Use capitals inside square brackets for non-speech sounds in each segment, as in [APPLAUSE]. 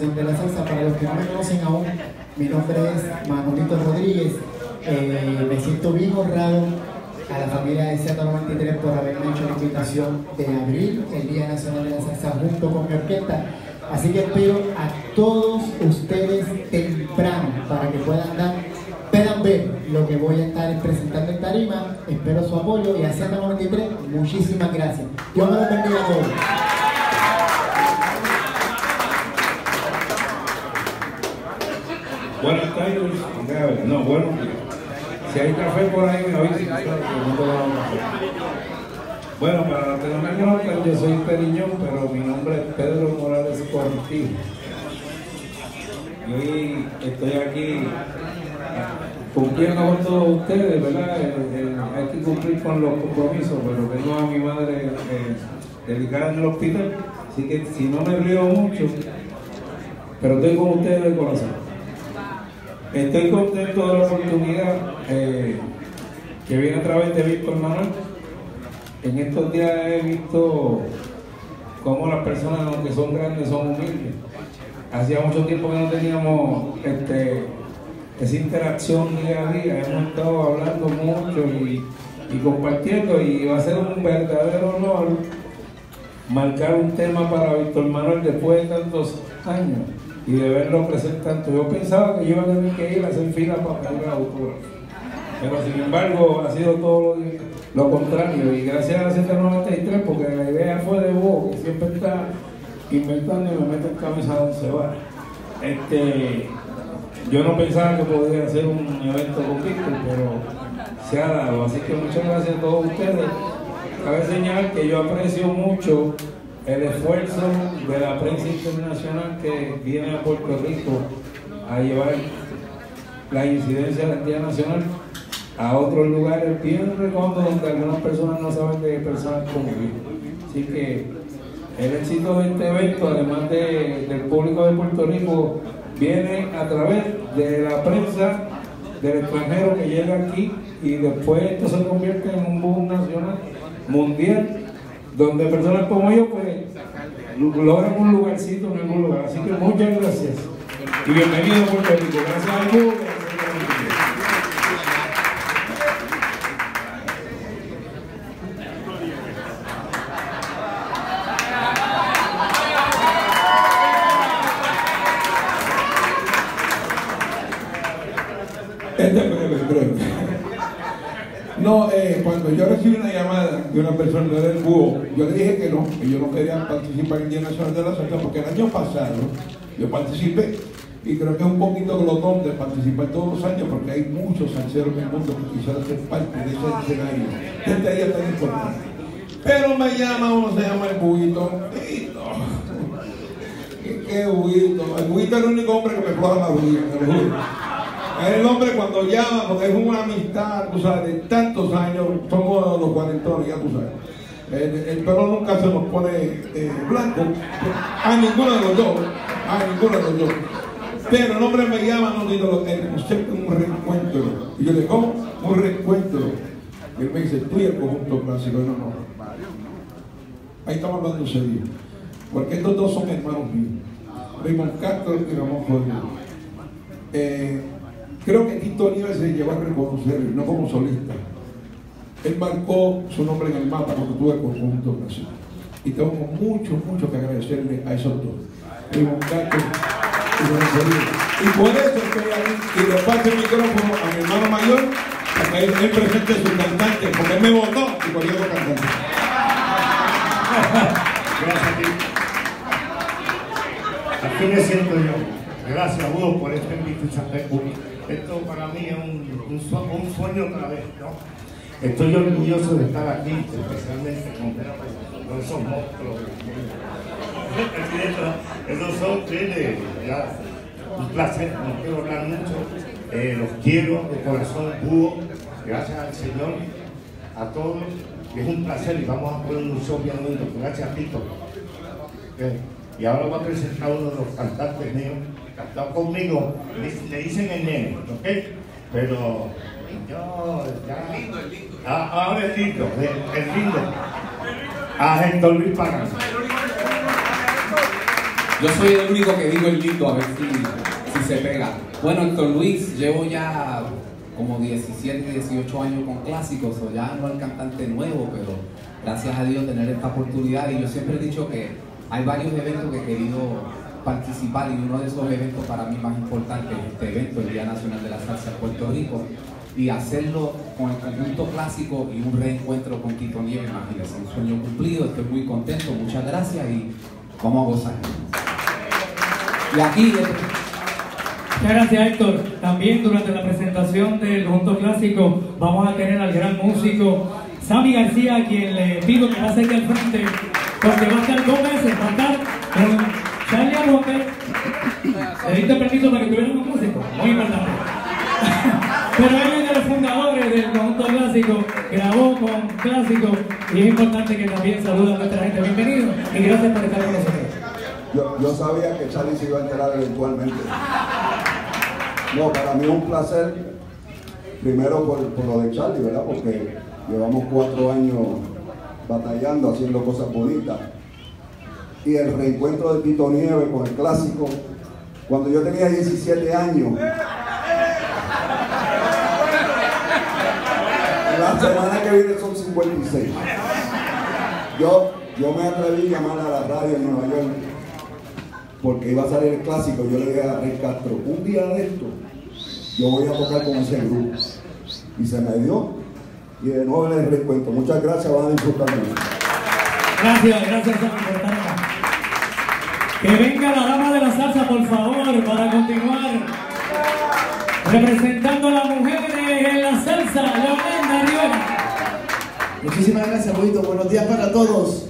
De la Salsa. Para los que no me conocen aún, mi nombre es Manolito Rodríguez. Eh, me siento bien honrado a la familia de Z93 por haberme hecho la invitación de abrir el Día Nacional de la Salsa junto con mi orquesta. Así que espero a todos ustedes temprano para que puedan dar, puedan ver lo que voy a estar presentando en tarima. Espero su apoyo y a Z93 muchísimas gracias. Dios me lo bendiga a todos. Buenas tardes. No, bueno, si hay café por ahí, me avisen. Bueno, para los que no me yo soy Periñón, pero mi nombre es Pedro Morales Cortijo. Y hoy estoy aquí cumpliendo con todos ustedes, ¿verdad? Eh, eh, hay que cumplir con los compromisos, pero tengo a mi madre eh, dedicada en el hospital, así que si no me río mucho, pero estoy con ustedes de corazón. Estoy contento de la oportunidad eh, que viene a través de Víctor Manuel. En estos días he visto cómo las personas, aunque son grandes, son humildes. Hacía mucho tiempo que no teníamos este, esa interacción día a día. Hemos estado hablando mucho y, y compartiendo y va a ser un verdadero honor marcar un tema para Víctor Manuel después de tantos años y de verlo presentando. Yo pensaba que yo iba a tener que ir a hacer fila para pedir la autógrafo. Pero sin embargo ha sido todo lo, contrario y gracias a Z93 porque la idea fue de vos que siempre está inventando y me mete en camisa donde se va. Este, yo no pensaba que podría hacer un evento con Víctor, pero se ha dado. Así que muchas gracias a todos ustedes. Cabe señalar que yo aprecio mucho el esfuerzo de la prensa internacional que viene a Puerto Rico a llevar la incidencia del Día Nacional a otros lugares bien recónditos donde algunas personas no saben de personas yo. Así que el éxito de este evento, además del público de Puerto Rico, viene a través de la prensa del extranjero que llega aquí y después esto se convierte en un boom nacional, mundial donde personas como yo pues logran un lugarcito en algún lugar. Así que muchas gracias y bienvenido a Puerto Rico. Gracias a todos. Este es breve, breve. No, eh, cuando yo recibí una llamada de una persona del búho, yo le dije que no, que yo no quería participar en Día Nacional de la Salsa, porque el año pasado yo participé y creo que es un poquito glotón de participar todos los años, porque hay muchos salseros en el mundo que quisieran ser parte de ese escenario, de este día tan importante. Pero me llama uno, se llama el buito. ¿Qué, qué? El buito es el único hombre que me floja la me lo juro. El hombre cuando llama, porque es una amistad, tú sabes, de tantos años, somos los cuarentones, ya tú sabes. El, pelo nunca se nos pone eh, blanco, a ninguno de los dos, a ninguno de los dos. Pero el hombre me llama, no digo, el concepto es un reencuentro. Y yo le digo, ¿cómo? Un reencuentro. Y él me dice, tú y el conjunto clásico. No, no. Ahí estamos hablando serio. Porque estos dos son hermanos míos. Raymond Castro y Ramón Jorge. Eh, Creo que Tito Nieves se llevó a reconocer, no como solista. Él marcó su nombre en el mapa cuando tuvo el conjunto nacional. Y tengo mucho, mucho que agradecerle a esos dos. y por eso estoy aquí y le paso el micrófono a mi hermano mayor para que él, presente su cantante, porque él me votó y por eso cantante. Gracias a ti. Aquí me siento yo. Gracias, Hugo, por esta invitación esto para mí es un, sueño otra vez, ¿no? Estoy orgulloso de estar aquí, especialmente con, [LAUGHS] esos monstruos. Esos son tienes, ya, un placer, no quiero hablar mucho, eh, los quiero de corazón búho, gracias al Señor, a todos, es un placer y vamos a poner un show bien lindo, gracias Tito. Y ahora voy a presentar uno de los cantantes míos cantado conmigo, le dicen el nene, ¿ok? Pero yo ya... Ah, ahora es lindo, el lindo. A Héctor Luis Pagán. Yo soy el único que digo el lindo a ver si, si se pega. Bueno, Héctor Luis, llevo ya como 17, 18 años con clásicos, o ya no el cantante nuevo, pero gracias a Dios tener esta oportunidad. Y yo siempre he dicho que hay varios eventos que he querido participar y uno de esos eventos para mí más importantes es este evento, el Día Nacional de la Salsa en Puerto Rico y hacerlo con el conjunto clásico y un reencuentro con Tito Nieves, imagínense, un sueño cumplido, estoy muy contento, muchas gracias y vamos a gozar. Y aquí... Muchas gracias Héctor. También durante la presentación del conjunto clásico vamos a tener al gran músico Sammy García, a quien le pido que pase aquí al frente, porque va a estar dos meses, va a estar con Charlie Amonte. Le diste permiso para que tuviera un músico, muy importante. [LAUGHS] Pero él es de los fundadores del conjunto clásico, grabó con clásico y es importante que también saluda a nuestra gente. Bienvenido y gracias por estar con nosotros. Yo, yo sabía que Charlie se iba a enterar eventualmente. No, para mí es un placer, primero por, por lo de Charlie, ¿verdad? Porque llevamos cuatro años batallando, haciendo cosas bonitas. Y el reencuentro de Tito Nieves con el clásico, cuando yo tenía 17 años, la semana que viene son 56. Yo, yo me atreví a llamar a la radio en Nueva York porque iba a salir el clásico. Yo le dije a Rey Castro, un día de esto, yo voy a tocar con ese grupo. Y se me dio. Y de nuevo les recuento. Muchas gracias, van a disfrutar. Gracias, gracias. Que venga la dama de la salsa, por favor, para continuar representando a las mujeres en la salsa, Leonenda Rivera. Muchísimas gracias, Buito. Buenos días para todos.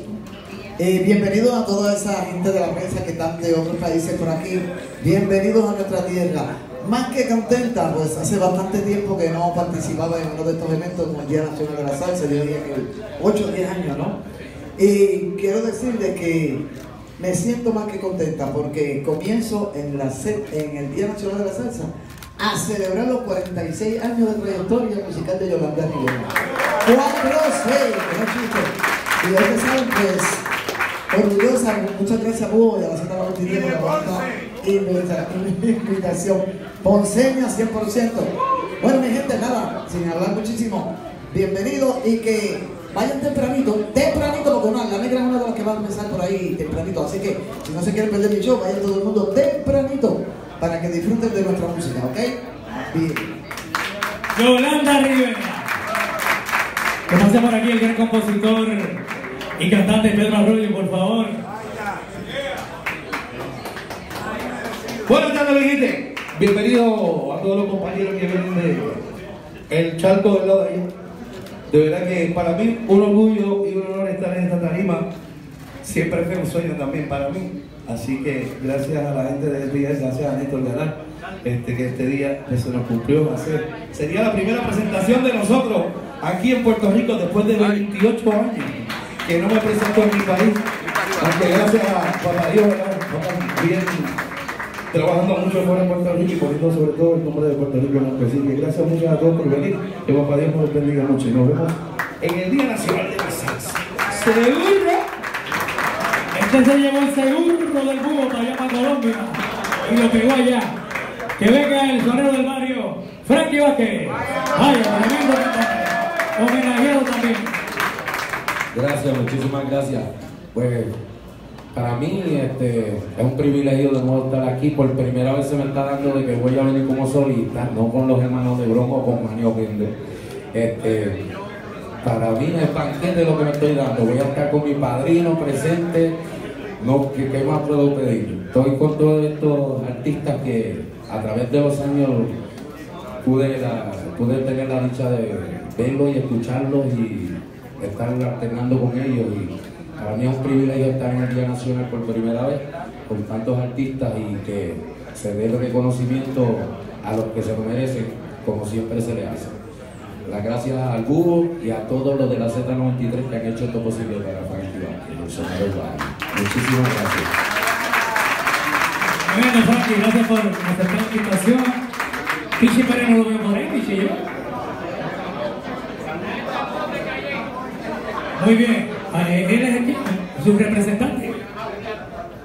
Eh, bienvenidos a toda esa gente de la prensa que están de otros países por aquí. Bienvenidos a nuestra tierra. Más que contenta, pues hace bastante tiempo que no participaba en uno de estos eventos como el Día Nacional de la Salsa, yo diría que 8 o 10 años, ¿no? Y quiero decirles que me siento más que contenta porque comienzo en, la, se- en el Día Nacional de la Salsa a celebrar los 46 años de trayectoria musical de Yolanda Rivera. 4 6, no chiste. Y ustedes saben, pues, orgullosa, muchas gracias a vos y a la Santa Martín por la bonita invita- [LAUGHS] invitación. Ponceña 100%. Bueno, mi gente, nada, sin hablar muchísimo, bienvenidos y que vayan tempranito, tempranito, porque una, la negra es una de las que va a empezar por ahí tempranito. Así que si no se quieren perder mi show, vayan todo el mundo tempranito para que disfruten de nuestra música, ¿ok? Bien. Yolanda Rivera. Que pase por aquí el gran compositor y cantante Pedro Arroyo, por favor. Buenas tardes, gente. Bienvenido a todos los compañeros que vienen de el charco del lado de allá. De verdad que para mí un orgullo y un honor estar en esta tarima. Siempre fue un sueño también para mí. Así que gracias a la gente de SBS, gracias a Néstor Galán, este, que este día se nos cumplió hacer. Sería la primera presentación de nosotros aquí en Puerto Rico después de 28 años que no me presento en mi país. Aunque gracias a Papá Dios, ¿verdad? Papá, bien trabajando mucho fuera de Puerto Rico y poniendo sobre todo el nombre de Puerto Rico en. Y gracias muchas a todos por venir. Que papá Dios nos bendiga mucho. Y nos vemos en el Día Nacional de la Salsa. ¡Seguro! Este se llevó el seguro del para allá para Colombia y lo pegó allá. Que venga el sonero del barrio, Frankie Vázquez. Vaya, tremendo. Homenajeado también. Gracias, muchísimas gracias. Pues para mí este, es un privilegio de nuevo estar aquí. Por primera vez se me está dando de que voy a venir como solista, no con los hermanos de Bronco o con Manio. Este, para mí es banquete lo que me estoy dando. Voy a estar con mi padrino presente. No, ¿qué, más puedo pedir? Estoy con todos estos artistas que a través de los años pude, pude tener la dicha de verlos y escucharlos y estar alternando con ellos. Para mí es un privilegio estar en el Día Nacional por primera vez con tantos artistas y que se dé el reconocimiento a los que se lo merecen, como siempre se le hace. Las gracias al Búho y a todos los de la Z93 que han hecho esto posible para Frankie. Muchísimas gracias. Bueno, Frankie, gracias por aceptar la invitación. Pichi Pérez no lo veo por Pichi, yo. Muy bien. Eh, Él es que- su representante.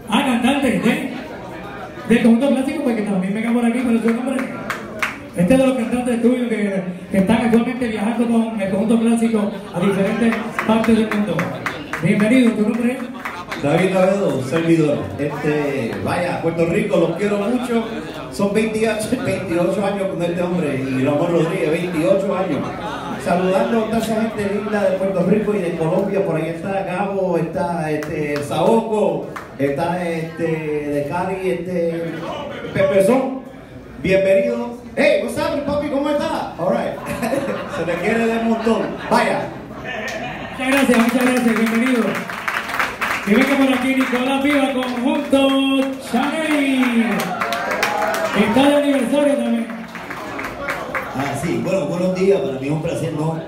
Ah, cantante. ¿eh? del conjunto clásico, porque también venga por aquí con su nombre. Este es de los cantantes tuyos que, que están actualmente viajando con el conjunto clásico a diferentes partes del mundo. Bienvenido, tu nombre es. David Navedo, servidor. Este, vaya, Puerto Rico, los quiero mucho. Son 28, 28 años con este hombre y Ramón Rodríguez, 28 años. Saludando a toda esa gente linda de Puerto Rico y de Colombia. Por ahí está Gabo, está este, Saoco, está este, de Cali, este, Pepezón. Bienvenido. Hey, what's up, papi? ¿Cómo está? All right. [LAUGHS] Se te quiere de montón. Vaya. Muchas gracias, muchas gracias, bienvenido. Y venga por aquí Nicolás Viva, conjunto Chanel. Está de aniversario también. Ah, sí, bueno, buenos días, para mí es un placer, ¿no?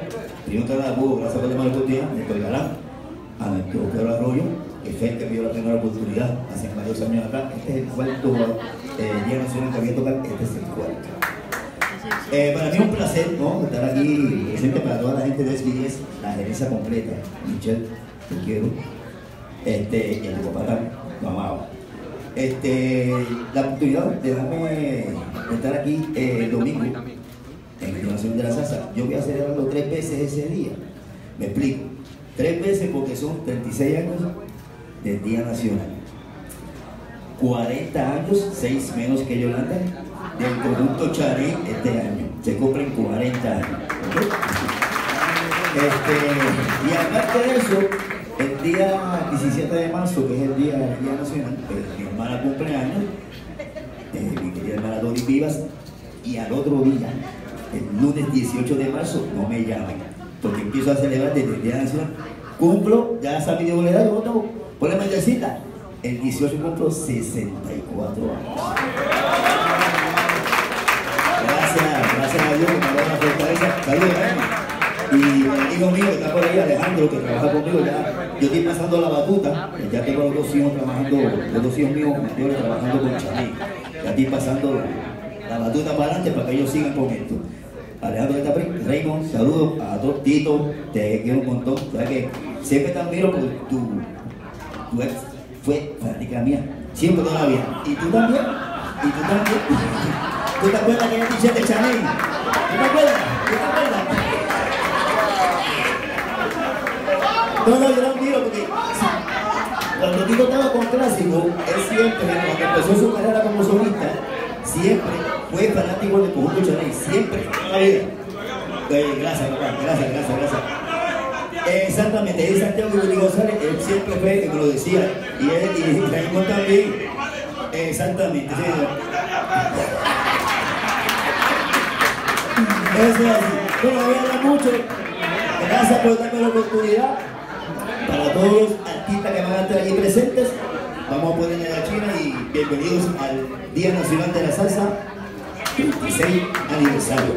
Primero que nada, Hugo, gracias por la oportunidad, Néstor Galán, a nuestro Pedro Arroyo, que fue el que me dio la primera oportunidad hace varios años atrás. Este es el cuarto eh, Día Nacional que había tocado, este es el cuarto. Eh, para mí es un placer, ¿no? Estar aquí presente para toda la gente de SBS, la gerencia completa. Michelle, te quiero. Este, y el papá también, lo. Este, la oportunidad de de estar aquí eh, el domingo Yo voy a celebrarlo tres veces ese día. Me explico. Tres veces porque son 36 años del Día Nacional. 40 años, 6 menos que Yolanda, del producto Charé este año. Se cumplen 40 años. Este, y aparte de eso, el día 17 de marzo, que es el Día, el día Nacional, pues, mi hermana cumpleaños, eh, mi querida hermana Doris Vivas, y al otro día, el lunes 18 de marzo, no me llamen, porque empiezo a celebrar desde el Día Nacional. Cumplo, ya video le da, yo no, ponle mentecita. El 18 cumplo 64 años. Gracias, gracias a Dios que me dado la fortaleza. Saludos, hermano. Y el hijo mío que está por ahí, Alejandro, que trabaja conmigo, ya, yo estoy pasando la batuta, ya tengo los dos hijos trabajando, los dos hijos míos mayores trabajando con Chaní. Ya estoy pasando la batuta para adelante para que ellos sigan con esto. Alejandro por ahí, Raymond, saludos a todos, Tito, te quiero un montón. Sabes que siempre te admiro porque tu, tu ex fue fanática mía, siempre toda la. Y tú también, y tú también. [LAUGHS] ¿Tú te acuerdas que ella dice de Chanel? ¿Tú te acuerdas? ¿Tú te acuerdas? No, no, yo admiro porque cuando Tito estaba con Clásico, él siempre, cuando empezó su carrera como solista, siempre fue fanático del conjunto Chanel, siempre, toda la vida. Gracias, gracias, gracias, gracias. Exactamente, él Santiago Willy González, él siempre fue que me lo decía, y él y también, exactamente, sí, Eso es así. Bueno, voy a hablar mucho. Gracias por darme la oportunidad. Para todos los artistas que van a estar aquí presentes, vamos a ponerle la China y bienvenidos al Día Nacional de la Salsa, 26 aniversario.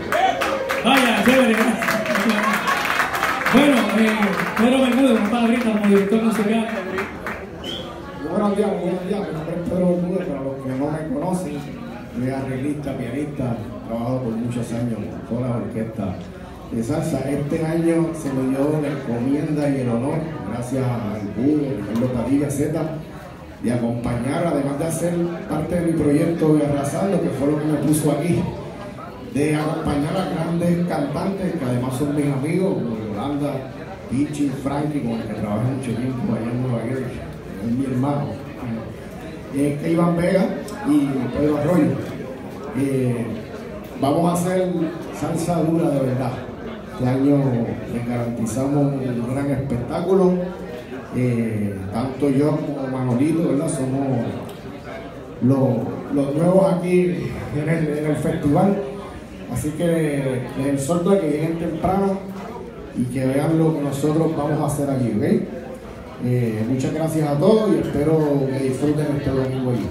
Vaya, chévere. Bueno, eh, Pedro Bermúdez, una palabrita como director musical. Buenos días, buenos días. Mi nombre es Pedro Bermúdez, para los que no me conocen. Soy arreglista, pianista, he trabajado por muchos años con todas las orquestas de salsa. Este año se me dio la encomienda y el honor, gracias al Búho, Ricardo Padilla Z, de acompañar, además de hacer parte de mi proyecto de Arrasando, que fue lo que me puso aquí, de acompañar a grandes cantantes que además son mis amigos, como Yolanda, Pichi, Frankie, con el que trabajé mucho tiempo allá en Nueva York, es mi hermano. Eh, Iván Vega y Pedro Arroyo. Eh, vamos a hacer salsa dura de verdad. Este año les garantizamos un gran espectáculo. Eh, tanto yo como Manolito, ¿verdad? Somos los, los nuevos aquí en el, en el festival. Así que les exhorto a que lleguen temprano y que vean lo que nosotros vamos a hacer aquí, ¿ok? Eh, muchas gracias a todos y espero que disfruten este domingo allí.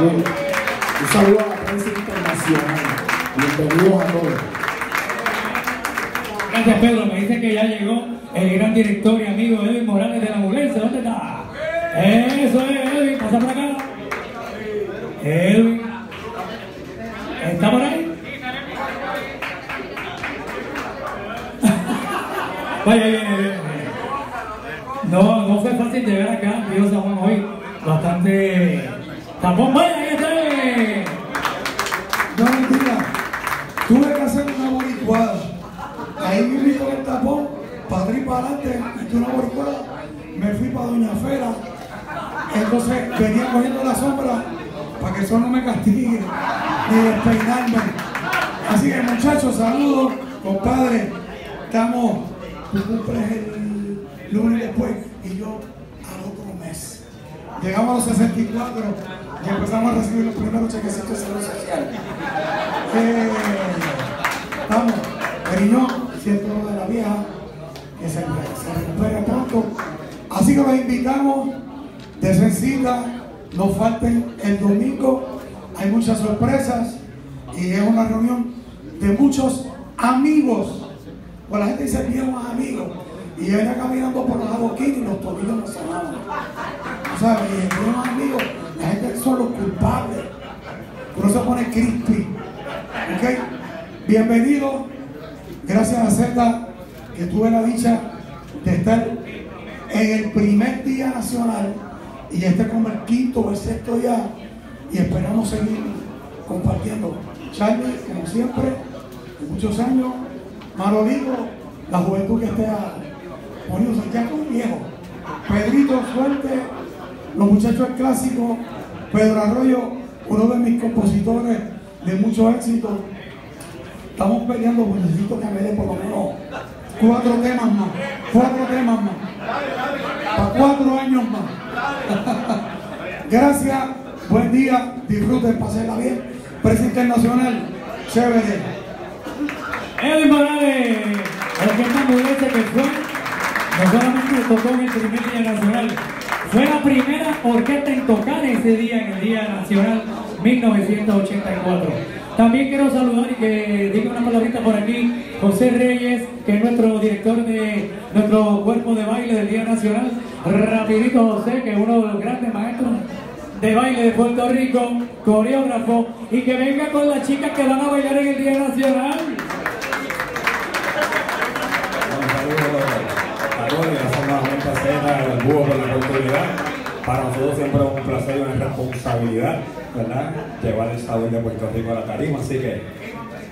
Un saludo a la prensa internacional. Bienvenidos a todos. Gracias, Pedro. Me dice que ya llegó el gran director y amigo Edwin Morales de la ambulancia. ¿Dónde está? Eso es, Edwin. Pasa por acá. Edwin. ¿Está por ahí? [LAUGHS] Vaya, viene, viene. No, no fue fácil llegar acá, Dios San Juan hoy. Bastante tapón. Vaya, ahí está el sol no me castigue, ni despeinarme. Así que muchachos, saludos, compadre. Estamos, tú cumples el lunes después y yo al otro mes. Llegamos a los 64 y empezamos a recibir los primeros chequecitos de salud social. Eh, vamos, cariño, siento lo de la vieja, que se, se recupere pronto. Así que los invitamos de sencilla, no falten el domingo, hay muchas sorpresas y es una reunión de muchos amigos. Pues la gente dice viejos amigos. Y yo venía caminando por los adoquines y los tobillos no sonaban. O sea, viejos amigos, la gente son los culpables. Por eso pone crispy. ¿Ok? Bienvenido. Gracias a Z que tuve la dicha de estar en el primer día nacional y este como el quinto o el sexto ya y esperamos seguir compartiendo. Charlie, como siempre, muchos años, Marolito, la juventud que esté poniendo como viejo. Pedrito, suerte, los muchachos del clásico, Pedro Arroyo, uno de mis compositores de mucho éxito. Estamos peleando, pues necesito que me dé por lo menos cuatro temas más, cuatro temas más, para cuatro años más. [LAUGHS] Gracias, buen día, disfruten, pasenla bien. Prensa internacional, chévere. Edwin Morales, orquesta Mudense que fue, no solamente tocó en el primer día nacional, fue la primera orquesta en tocar ese día, en el Día Nacional 1984. También quiero saludar y que diga una palabrita por aquí, José Reyes, que es nuestro director de nuestro cuerpo de baile del Día Nacional. Rapidito José, que es uno de los grandes maestros de baile de Puerto Rico, coreógrafo, y que venga con las chicas que van a bailar en el Día Nacional. gracias Búho por la oportunidad. Para nosotros siempre es un placer y una responsabilidad, ¿verdad? Llevar el sabor de Puerto Rico a la tarima, así que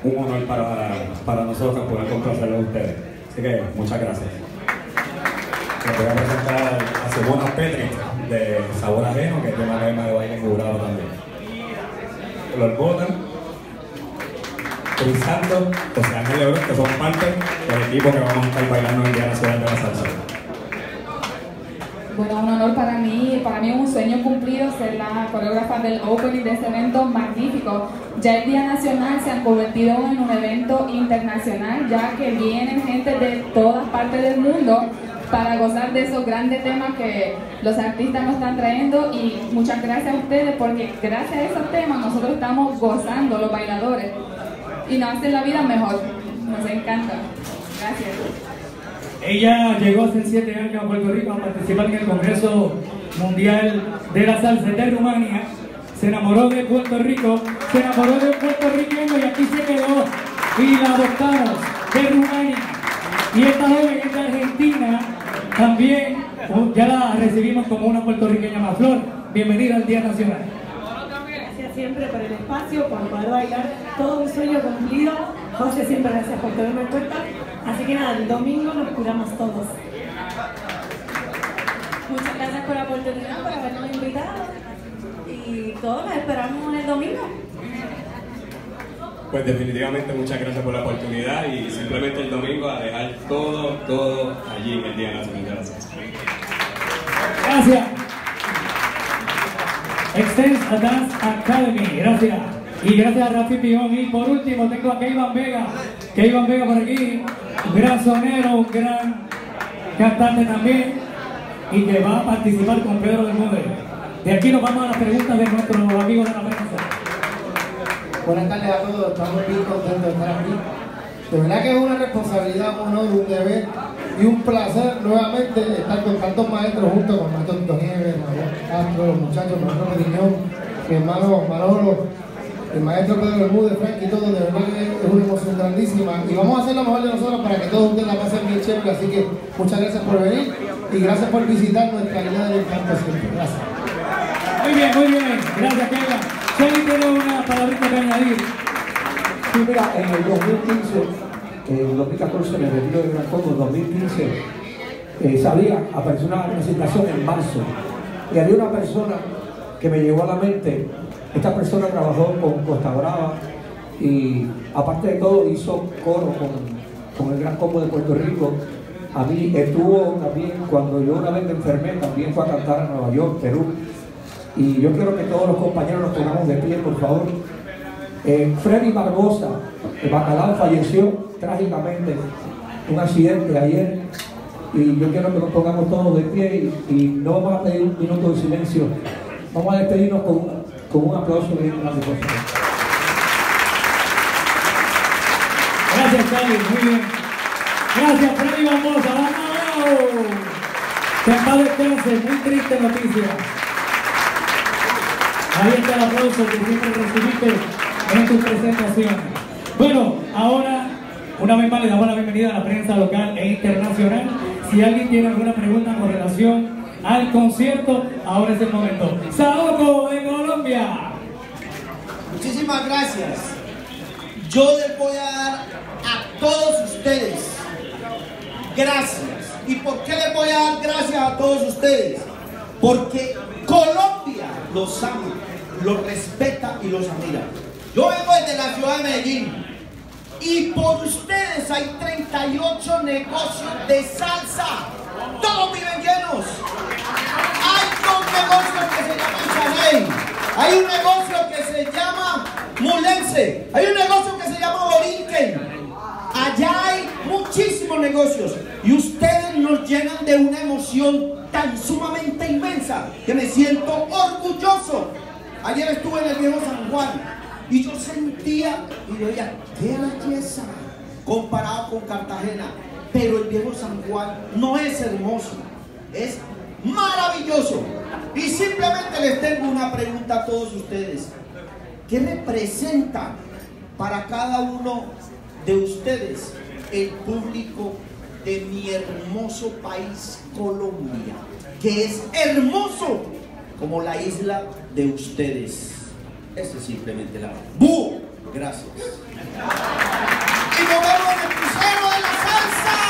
un honor para, para nosotros poder complacerlo a ustedes. Así que muchas gracias. Voy a presentar a Simona Petri de Sabor Ajeno, que es una tema de baile jurado también. Los Botan, Luis Santos, José Ángel Lebrón, que son parte del equipo que vamos a estar bailando en el Día Nacional de la Salsa. Bueno, un honor para mí, para mí es un sueño cumplido ser la coreógrafa del opening de este evento magnífico. Ya el Día Nacional se ha convertido en un evento internacional, ya que vienen gente de todas partes del mundo para gozar de esos grandes temas que los artistas nos están trayendo y muchas gracias a ustedes porque gracias a esos temas nosotros estamos gozando los bailadores y nos hacen la vida mejor. Nos encanta. Gracias. Ella llegó hace siete años a Puerto Rico a participar en el Congreso Mundial de la Salsa de Rumania. Se enamoró de Puerto Rico, se enamoró de un puertorriqueño y aquí se quedó. Y la adoptamos de Rumania. Y esta joven es de Argentina, también ya la recibimos como una puertorriqueña más flor. Bienvenida al Día Nacional. Gracias siempre por el espacio, por poder bailar. Todo un sueño cumplido. José, siempre gracias por tenerme en cuenta. Así que nada, el domingo nos curamos todos. Muchas gracias por la oportunidad, por habernos invitado. Y todos nos esperamos el domingo. Pues definitivamente muchas gracias por la oportunidad y simplemente el domingo a dejar todo, todo allí en el Día Nacional de la Salsa. Gracias. Extense Dance Academy, gracias. Y gracias a Rafi Pijón. Y por último tengo a Keivan Vega. Keivan Vega por aquí, un gran sonero, un gran cantante también. Y que va a participar con Pedro del Mundo. De aquí nos vamos a las preguntas de nuestros amigos de la. Buenas tardes a todos, estamos bien contentos de estar aquí. De verdad que es una responsabilidad, un honor, un deber y un placer nuevamente estar con tantos maestros junto con Maestro Nieves, Manuel Castro, los muchachos, Manuel Periñón, mi hermano Manolo, el maestro Pedro Bermúdez, Frank y todo, de verdad que es una emoción grandísima y vamos a hacer lo mejor de nosotros para que todos ustedes la pasen bien chévere, así que muchas gracias por venir y gracias por visitar nuestra isla del encanto siempre. Gracias. Muy bien, muy bien. Gracias, Keivan. Shelly tiene una palabrita que añadir. En el 2015, en el 2014 me retiro de Gran Combo, en 2015 eh, sabía, apareció una presentación en marzo y había una persona que me llegó a la mente Esta persona trabajó con Costa Brava y aparte de todo hizo coro con, con el Gran Combo de Puerto Rico. A mí estuvo también, cuando yo una vez me enfermé, también fue a cantar a Nueva York, Perú. Y yo quiero que todos los compañeros nos pongamos de pie, por favor. Eh, Freddy Barbosa, el bacalao, falleció trágicamente en un accidente ayer. Y yo quiero que nos pongamos todos de pie y, no vamos a pedir un minuto de silencio. Vamos a despedirnos con, con un aplauso bien grande, por. Gracias, Charlie, muy bien. Gracias, Freddy Barbosa. ¡Vamos! Que muy triste noticia. Ahí está el aplauso que siempre recibiste en tus presentaciones. Bueno, ahora, una vez más le damos la bienvenida a la prensa local e internacional. Si alguien tiene alguna pregunta con relación al concierto, ahora es el momento. Saoko de Colombia. Muchísimas gracias. Yo les voy a dar a todos ustedes gracias. ¿Y por qué les voy a dar gracias a todos ustedes? Porque Colombia los ama, los respeta y los admira. Yo vengo desde la ciudad de Medellín y por ustedes hay 38 negocios de salsa. Todos viven llenos. Hay dos negocios que se llaman Chanel. Hay un negocio que se llama Mulense. Hay un negocio que se llama Borinquen. Allá hay muchísimos negocios y ustedes nos llenan de una emoción tan sumamente inmensa que me siento orgulloso. Ayer estuve en el viejo San Juan y yo sentía y decía, qué belleza comparado con Cartagena. Pero el viejo San Juan no es hermoso, es maravilloso. Y simplemente les tengo una pregunta a todos ustedes. ¿Qué representa para cada uno de ustedes el público de mi hermoso país Colombia? Que es hermoso como la isla de ustedes. Eso es simplemente la ¡Bu! Gracias. Y nos el crucero de la salsa.